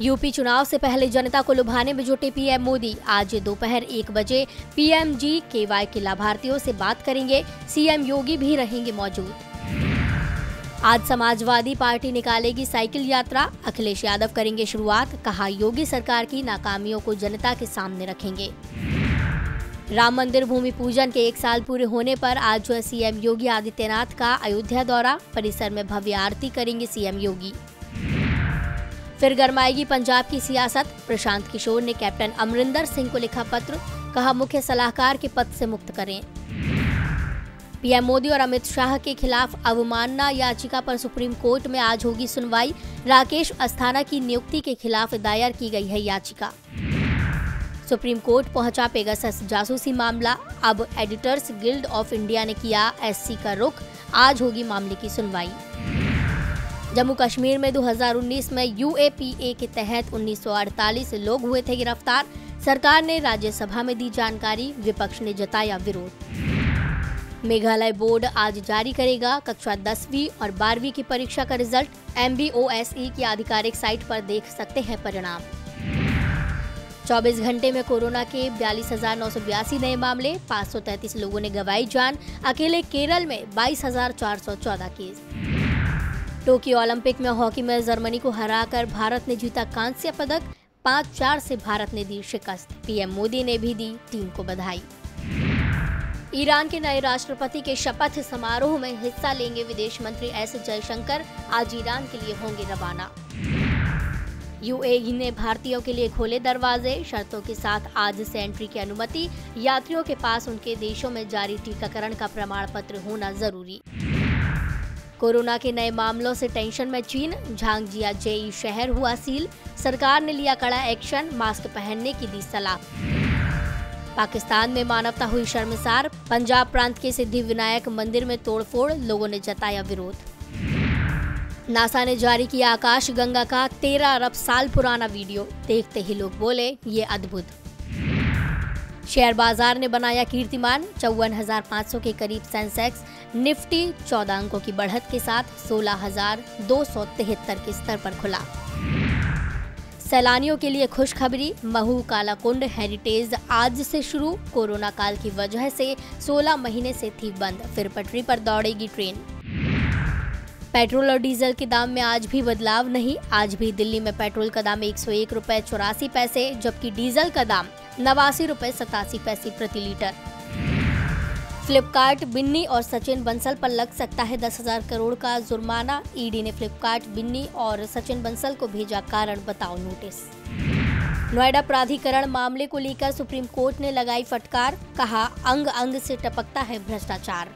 UP चुनाव से पहले जनता को लुभाने में जुटे पीएम मोदी। आज दोपहर एक बजे पीएमजी केवाई के लाभार्थियों से बात करेंगे। सीएम योगी भी रहेंगे मौजूद। आज समाजवादी पार्टी निकालेगी साइकिल यात्रा। अखिलेश यादव करेंगे शुरुआत। कहा, योगी सरकार की नाकामियों को जनता के सामने रखेंगे। राम मंदिर भूमि पूजन के एक साल पूरे होने पर आज सीएम योगी आदित्यनाथ का अयोध्या दौरा। परिसर में भव्य आरती करेंगे सीएम योगी। फिर गरमाएगी पंजाब की सियासत। प्रशांत किशोर ने कैप्टन अमरिंदर सिंह को लिखा पत्र, कहा मुख्य सलाहकार के पद से मुक्त करें। पीएम मोदी और अमित शाह के खिलाफ अवमानना याचिका पर सुप्रीम कोर्ट में आज होगी सुनवाई। राकेश अस्थाना की नियुक्ति के खिलाफ दायर की गई है याचिका। सुप्रीम कोर्ट पहुँचा पेगासस जासूसी मामला। अब एडिटर्स गिल्ड ऑफ़ इंडिया ने किया एससी का रुख। आज होगी मामले की सुनवाई। जम्मू कश्मीर में 2019 में यूएपीए के तहत 1948 लोग हुए थे गिरफ़्तार। सरकार ने राज्यसभा में दी जानकारी, विपक्ष ने जताया विरोध। मेघालय बोर्ड आज जारी करेगा कक्षा दसवीं और बारहवीं की परीक्षा का रिज़ल्ट। एम की आधिकारिक साइट पर देख सकते हैं परिणाम। 24 घंटे में कोरोना के बयालीस नए मामले 533 लोगों ने गवाई जान। अकेले केरल में बाईस हज़ार चार सौ चौदह केस। टोक्यो ओलंपिक में हॉकी में जर्मनी को हराकर भारत ने जीता कांस्य पदक। पाँच चार से भारत ने दी शिकस्त। पीएम मोदी ने भी दी टीम को बधाई। ईरान के नए राष्ट्रपति के शपथ समारोह में हिस्सा लेंगे विदेश मंत्री एस जयशंकर। आज ईरान के लिए होंगे रवाना। यूएई ने भारतीयों के लिए खोले दरवाजे। शर्तों के साथ आज से एंट्री की अनुमति। यात्रियों के पास उनके देशों में जारी टीकाकरण का प्रमाण पत्र होना ज़रूरी। कोरोना के नए मामलों से टेंशन में चीन झांगजिया जेई शहर हुआ सील। सरकार ने लिया कड़ा एक्शन, मास्क पहनने की दी सलाह। पाकिस्तान में मानवता हुई शर्मसार, पंजाब प्रांत के सिद्धि विनायक मंदिर में तोड़फोड़, लोगों ने जताया विरोध। नासा ने जारी किया आकाश गंगा का तेरह अरब साल पुराना वीडियो। देखते ही लोग बोले, ये अद्भुत। शेयर बाज़ार ने बनाया कीर्तिमान, चौवन हज़ार पाँच सौ के करीब सेंसेक्स, निफ्टी चौदह अंकों की बढ़त के साथ सोलह हज़ार दो सौ तिहत्तर के स्तर पर खुला। सैलानियों के लिए खुशखबरी, महू कालाकुंड हेरिटेज आज से शुरू, कोरोना काल की वजह से 16 महीने से थी बंद, फिर पटरी पर दौड़ेगी ट्रेन। पेट्रोल और डीजल के दाम में आज भी बदलाव नहीं। आज भी दिल्ली में पेट्रोल का दाम एक सौ एक रुपए चौरासी पैसे, जबकि डीजल का दाम नवासी रुपए सतासी पैसे प्रति लीटर। फ्लिपकार्ट बिन्नी और सचिन बंसल पर लग सकता है दस हज़ार करोड़ का जुर्माना। ईडी ने फ्लिपकार्ट, बिन्नी और सचिन बंसल को भेजा कारण, बताओ नोटिस। नोएडा प्राधिकरण मामले को लेकर सुप्रीम कोर्ट ने लगाई फटकार, कहा अंग अंग से टपकता है भ्रष्टाचार।